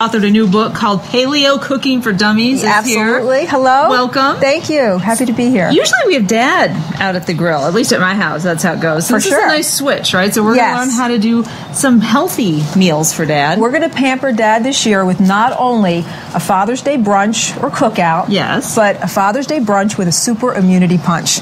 authored a new book called Paleo Cooking for Dummies. Absolutely. Here. Hello. Welcome. Thank you. Happy to be here. Usually we have dad out at the grill, at least at my house. That's how it goes. So For this sure. is a nice switch, right? So we're Yes. going to learn how to do some healthy meals for dad. We're going to pamper Dad this year with not only a Father's Day brunch or cookout, Yes. but a Father's Day brunch with a super immunity punch.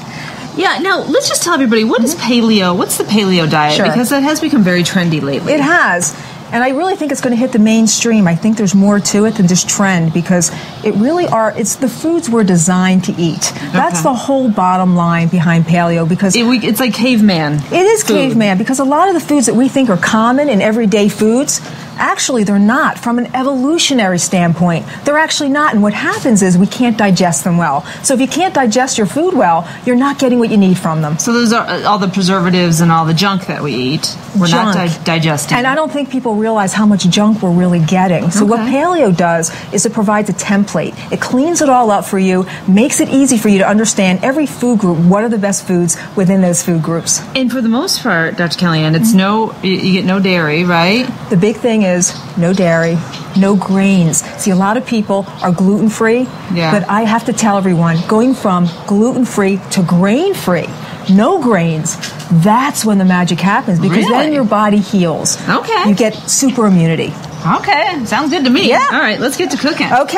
yeah, now let's just tell everybody what is paleo? What's the paleo diet? Sure. Because that has become very trendy lately. It has. And I really think it's going to hit the mainstream. I think there's more to it than just trend because it really are, it's the foods we're designed to eat. That's the whole bottom line behind paleo because It- we- it's like caveman. It is food. caveman because a lot of the foods that we think are common in everyday foods, actually they're not from an evolutionary standpoint. They're actually not. And what happens is we can't digest them well. So if you can't digest your food well, you're not getting what you need from them. So those are uh, all the preservatives and all the junk that we eat. We're not di- digesting. And I don't think people realize how much junk we're really getting. So what paleo does is it provides a template. It cleans it all up for you, makes it easy for you to understand every food group, what are the best foods within those food groups. And for the most part, Dr. Kellyann, it's no you, you get no dairy, right? The big thing is no dairy, no grains. See, a lot of people are gluten free, Yeah. but I have to tell everyone going from gluten free to grain free, no grains, that's when the magic happens because then your body heals. Okay. You get super immunity. Okay, sounds good to me. Yeah. All right, let's get to cooking. Okay.